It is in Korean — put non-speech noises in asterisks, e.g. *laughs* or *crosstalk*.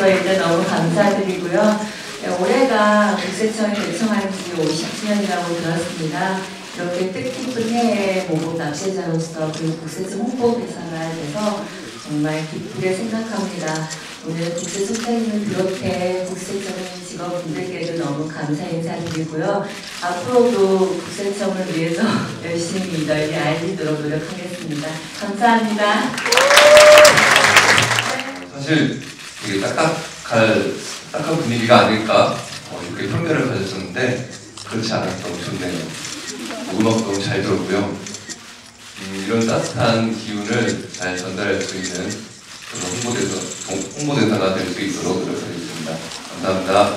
주셔서 일단 너무 감사드리고요. 네, 올해가 국세청이 개청한 지 50주년이라고 들었습니다. 이렇게 뜻깊은 해에 모국 납세자로서 그리고 국세청 홍보 대사가 돼서 정말 기쁘게 생각합니다. 오늘 국세청장님을 비롯해 국세청 직원분들께도 너무 감사 인사드리고요. 앞으로도 국세청을 위해서 *laughs* 열심히 널리 알리도록 노력하겠습니다. 감사합니다. 사실 되게 딱딱할 딱한 분위기가 아닐까 어, 이렇게 편견을 가졌었는데 그렇지 않아서 너무 좋네요. 음악도 너무 잘 들었고요. 음, 이런 따뜻한 기운을 잘 전달할 수 있는 그런 홍보대사, 홍보대사가 될 수 있도록 노력하겠습니다. 감사합니다.